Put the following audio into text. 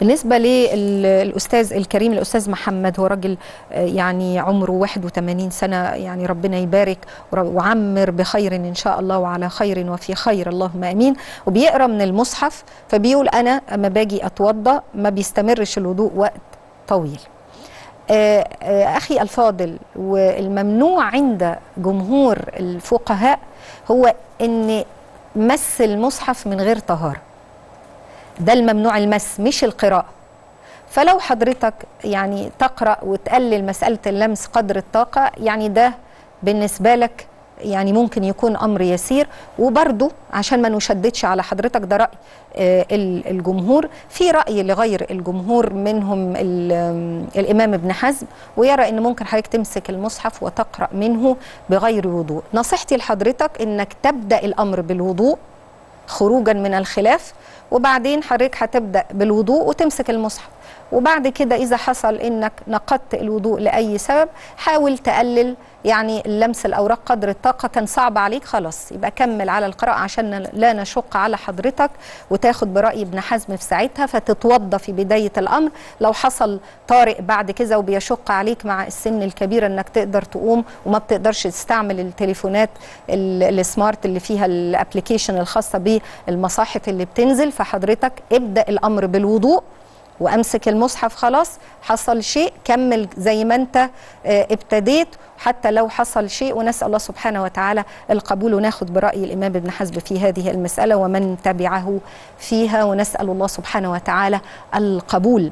بالنسبة للأستاذ الكريم الأستاذ محمد هو راجل آه، يعني عمره 81 سنة يعني ربنا يبارك وعمر بخير إن شاء الله وعلى خير وفي خير اللهم آمين. وبيقرأ من المصحف فبيقول أنا أما باجي أتوضأ ما بيستمرش الوضوء وقت طويل. آه، آه، أخي الفاضل والممنوع عند جمهور الفقهاء هو أن مس المصحف من غير طهارة. ده الممنوع المس مش القراءة. فلو حضرتك يعني تقرأ وتقلل مسألة اللمس قدر الطاقة يعني ده بالنسبة لك يعني ممكن يكون أمر يسير. وبرضو عشان ما نشددش على حضرتك ده رأي آه، ال- الجمهور. في رأي لغير الجمهور منهم ال- آم، الإمام ابن حزم ويرى أن ممكن حضرتك تمسك المصحف وتقرأ منه بغير وضوء. نصيحتي لحضرتك أنك تبدأ الأمر بالوضوء خروجا من الخلاف وبعدين حضرتك هتبدأ بالوضوء وتمسك المصحف. وبعد كده إذا حصل إنك نقضت الوضوء لأي سبب حاول تقلل يعني اللمس الأوراق قدر الطاقة كان صعب عليك خلاص. يبقى كمل على القراءة عشان لا نشق على حضرتك وتاخد برأي ابن حزم في ساعتها فتتوضى في بداية الأمر. لو حصل طارئ بعد كده وبيشق عليك مع السن الكبير إنك تقدر تقوم وما بتقدرش تستعمل التليفونات ال- السمارت اللي فيها الابلكيشن الخاصة بالمصاحف اللي بتنزل فحضرتك ابدأ الأمر بالوضوء. وامسك المصحف خلاص حصل شيء كمل زي ما انت آه، ابتديت. حتى لو حصل شيء ونسأل الله سبحانه وتعالى القبول وناخد برأي الإمام ابن حزم في هذه المسألة ومن تبعه فيها. ونسأل الله سبحانه وتعالى القبول.